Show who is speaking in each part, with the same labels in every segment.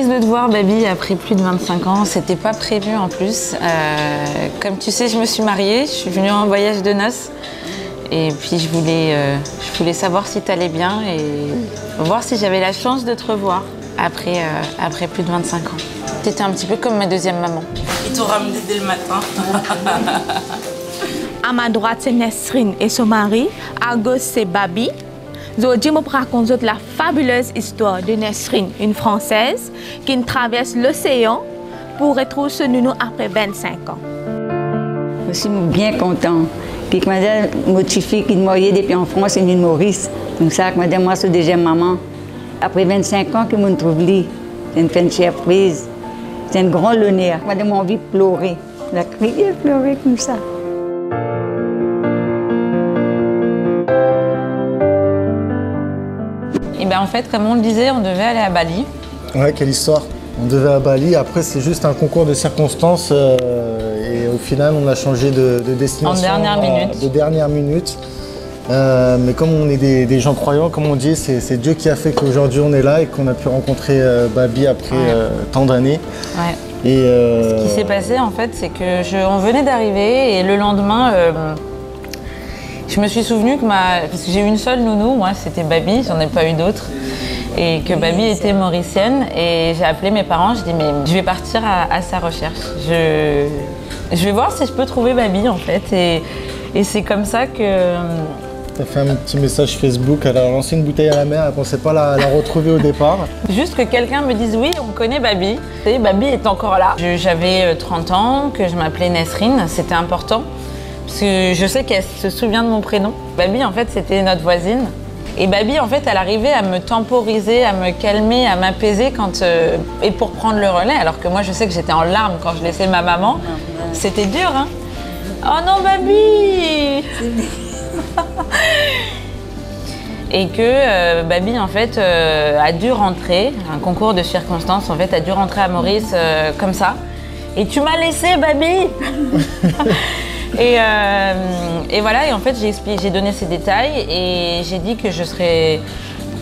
Speaker 1: de te voir, Baby, après plus de 25 ans, c'était pas prévu en plus. Euh, comme tu sais, je me suis mariée, je suis venue en voyage de noces. Et puis je voulais, euh, je voulais savoir si tu allais bien et voir si j'avais la chance de te revoir après, euh, après plus de 25 ans. Tu étais un petit peu comme ma deuxième maman.
Speaker 2: Ils t'ont ramené dès le matin.
Speaker 3: À ma droite, c'est Nesrine et son mari. À gauche, c'est Babi. Vous raconte la fabuleuse histoire de Nesrine, une Française qui traverse l'océan pour retrouver ce nounou après 25 ans.
Speaker 4: Je suis bien content. Que madame motivé qui mariée depuis en France, c'est une Maurice. Donc ça, que madame, moi, c'est deuxième maman. Après 25 ans, que me trouve là, c'est une fin de surprise. C'est un grand honneur. Madame a envie de pleurer. Elle a crié, pleurer comme ça.
Speaker 1: Ben en fait, comme on le disait, on devait aller à Bali.
Speaker 5: Ouais, quelle histoire. On devait à Bali, après c'est juste un concours de circonstances euh, et au final on a changé de, de destination.
Speaker 1: En dernière
Speaker 5: à-
Speaker 1: minute.
Speaker 5: De dernière minute. Euh, mais comme on est des, des gens croyants, comme on dit, c'est Dieu qui a fait qu'aujourd'hui on est là et qu'on a pu rencontrer euh, Babi après
Speaker 1: Ouais.
Speaker 5: euh, tant d'années.
Speaker 1: Ouais.
Speaker 5: Et euh,
Speaker 1: Ce qui s'est passé en fait, c'est que je, on venait d'arriver et le lendemain, euh, je me suis souvenu que ma, parce que j'ai eu une seule nounou, moi, c'était Babi, j'en ai pas eu d'autres, et que Babi était mauricienne. Et j'ai appelé mes parents, je dis mais je vais partir à, à sa recherche. Je, je vais voir si je peux trouver Babi en fait. Et, et c'est comme ça que
Speaker 5: T'as fait un petit message Facebook, elle a lancé une bouteille à la mer, elle pensait pas la, la retrouver au départ.
Speaker 1: Juste que quelqu'un me dise oui, on connaît Babi. Babi est encore là. J'avais euh, 30 ans, que je m'appelais Nesrine, c'était important. Parce que je sais qu'elle se souvient de mon prénom. Babi, en fait, c'était notre voisine. Et Babi, en fait, elle arrivait à me temporiser, à me calmer, à m'apaiser quand euh, et pour prendre le relais. Alors que moi, je sais que j'étais en larmes quand je laissais ma maman. C'était dur, hein Oh non, Babi et que euh, Babi en fait euh, a dû rentrer, un concours de circonstances en fait a dû rentrer à Maurice euh, comme ça. Et tu m'as laissé Babi et, euh, et voilà, et en fait j'ai j'ai donné ces détails et j'ai dit que je serais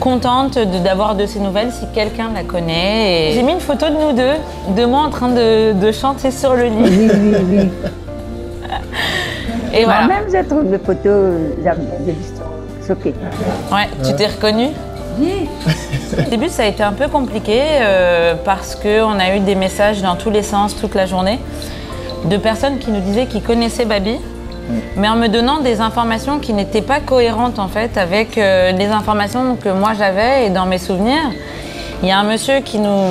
Speaker 1: contente d'avoir de ces nouvelles si quelqu'un la connaît. J'ai mis une photo de nous deux, de moi en train de, de chanter sur le lit.
Speaker 4: Oui, oui, oui.
Speaker 1: Et voilà.
Speaker 4: Moi-même, je trouve des photos, bien l'histoire. C'est ok.
Speaker 1: Ouais, tu t'es reconnue? Au début, ça a été un peu compliqué euh, parce qu'on a eu des messages dans tous les sens toute la journée de personnes qui nous disaient qu'ils connaissaient Babi, mais en me donnant des informations qui n'étaient pas cohérentes en fait avec euh, les informations que moi j'avais et dans mes souvenirs. Il y a un monsieur qui nous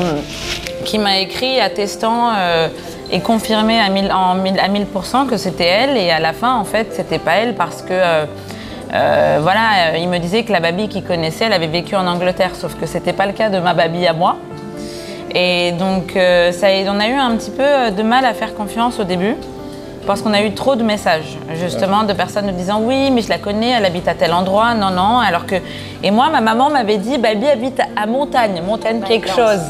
Speaker 1: qui m'a écrit attestant euh, et confirmé à 1000, en 1000 à 1000% que c'était elle et à la fin en fait c'était pas elle parce que euh, euh, voilà, euh, il me disait que la Babi qu'il connaissait, elle avait vécu en Angleterre, sauf que c'était pas le cas de ma Babi à moi. Et donc, euh, ça, on a eu un petit peu euh, de mal à faire confiance au début, parce qu'on a eu trop de messages, justement, de personnes nous disant oui, mais je la connais, elle habite à tel endroit, non, non, alors que. Et moi, ma maman m'avait dit Babi habite à Montagne, Montagne quelque chose.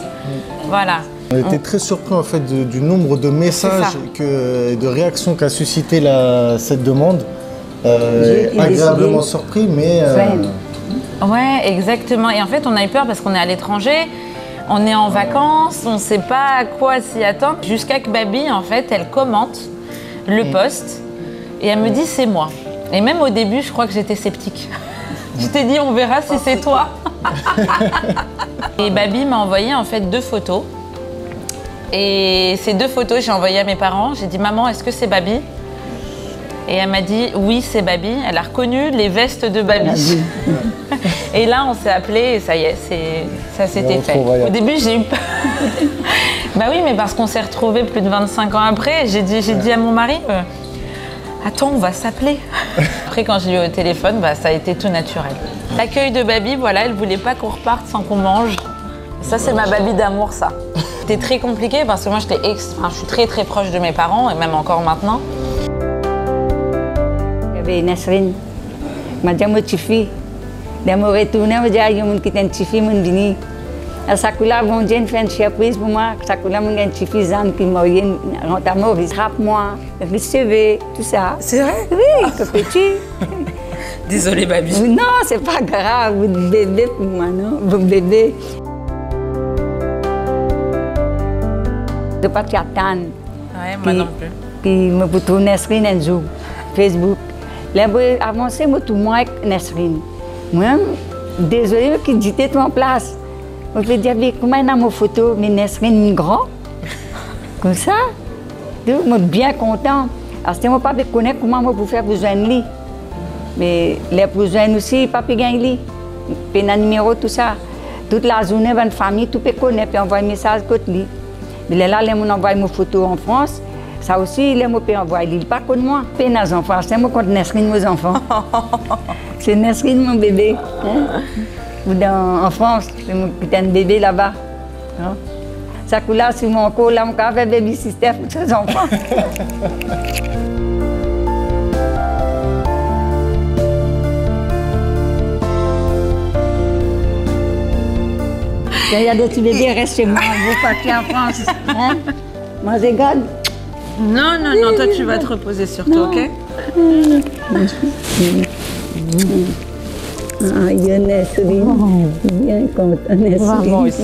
Speaker 1: Voilà.
Speaker 5: On était très surpris en fait de- du nombre de messages que, et de réactions qu'a suscité la- cette demande. Euh,
Speaker 4: J'ai été
Speaker 5: agréablement surpris, mais euh.
Speaker 1: Ouais, exactement. Et en fait, on a eu peur parce qu'on est à l'étranger, on est en vacances, on ne sait pas à quoi s'y attendre. Jusqu'à que Babi, en fait, elle commente le post et elle me dit c'est moi. Et même au début, je crois que j'étais sceptique. je t'ai dit on verra si c'est toi. et Babi m'a envoyé en fait deux photos. Et ces deux photos, j'ai envoyé à mes parents. J'ai dit maman, est-ce que c'est Babi? Et elle m'a dit oui, c'est Babi. Elle a reconnu les vestes de Babi. Et là, on s'est appelé et ça y est, c'est, ça s'était fait. Au début, j'ai eu peur. bah oui, mais parce qu'on s'est retrouvés plus de 25 ans après, j'ai dit, j'ai dit à mon mari, euh, attends, on va s'appeler. après, quand je l'ai eu au téléphone, bah, ça a été tout naturel. L'accueil de Babi, voilà, elle voulait pas qu'on reparte sans qu'on mange. Ça, c'est ma Babi d'amour, ça. C'était très compliqué parce que moi, j'étais ex- enfin, je suis très très proche de mes parents et même encore maintenant.
Speaker 4: Avait Nasrin. Motivé. Dia mau retourner, je dis, ayo mun kita cifi mun vini. À Sakula, bon Dieu, fait une surprise pour moi. Sakula, mun une cifi zan qui m'a eu rentre à moi, CV, tout ça.
Speaker 2: C'est vrai
Speaker 4: Oui, que petit.
Speaker 2: Désolée, Babi.
Speaker 4: Non, c'est pas grave, vous bébé pour moi, non bébé. De.
Speaker 1: Ouais, moi plus.
Speaker 4: Puis me un jour, Facebook. Je avancer moi tout monde avec Nesrine. Moi, désolé qui dit tout en place. Je vais dire, mais comment il a mon photo, mais Nesrine grand Comme ça. Je suis bien content. Alors, c'était moi pas connaître comment moi pour faire besoin de lui. Mais les besoins aussi, pas gagner lui. Puis numéro, tout ça. Toute la journée, une famille, tout peut connaître, puis envoyer un message côté lui. Mais là, les gens envoient mes photos en France. Ça aussi, les gens peuvent envoyer. Il pas contre moi. Nos enfants. C'est moi contre Nesrine, mes enfants. c'est Nesrine, mon bébé. Hein? Ou dans, en France, c'est mon putain de bébé là-bas. Hein? Ça coule là sur mon col, là, mon café baby sister pour ses enfants. Il y a des petits bébés restent chez moi, vous partez en France. Hein? Moi, je garde.
Speaker 1: Non, non, non, toi tu vas te reposer sur toi, ok
Speaker 4: Ah, il y a Nesrine. Bien content, Nesrine.
Speaker 1: Moi aussi.